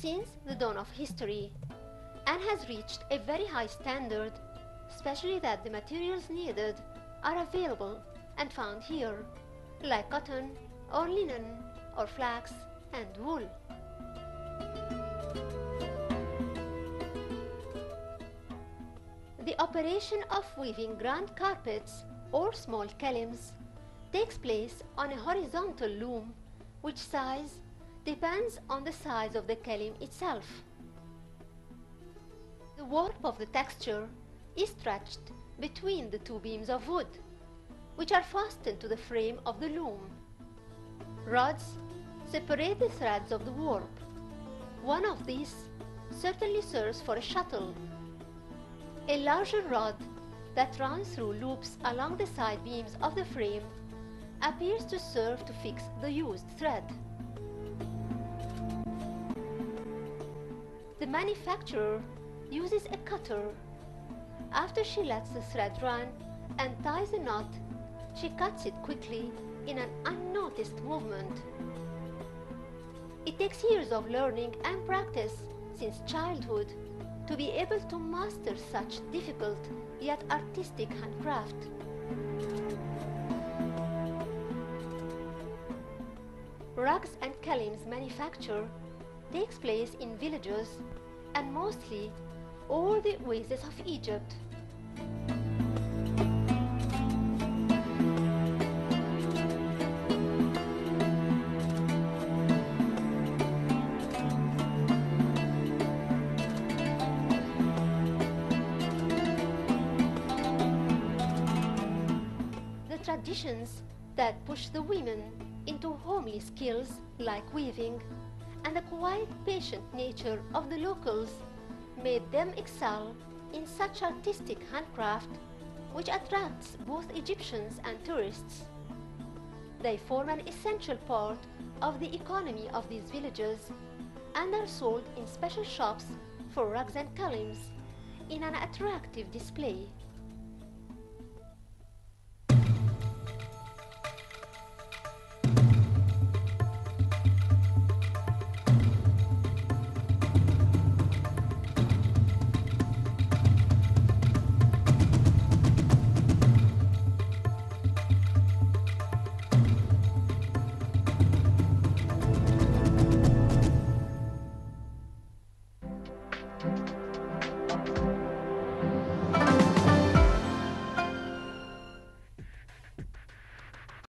Since the dawn of history and has reached a very high standard, especially that the materials needed are available and found here, like cotton or linen or flax and wool. The operation of weaving grand carpets or small kilims takes place on a horizontal loom which size depends on the size of the kilim itself. The warp of the texture is stretched between the two beams of wood which are fastened to the frame of the loom. Rods separate the threads of the warp. One of these certainly serves for a shuttle. A larger rod that runs through loops along the side beams of the frame appears to serve to fix the used thread. The manufacturer uses a cutter. After she lets the thread run and ties a knot, she cuts it quickly in an unnoticed movement. It takes years of learning and practice since childhood to be able to master such difficult yet artistic handcraft. Rugs and kilims manufacture takes place in villages and mostly all the oases of Egypt. The traditions that push the women into homely skills like weaving and the quiet patient nature of the locals made them excel in such artistic handcraft which attracts both Egyptians and tourists. They form an essential part of the economy of these villages and are sold in special shops for rugs and kilims in an attractive display.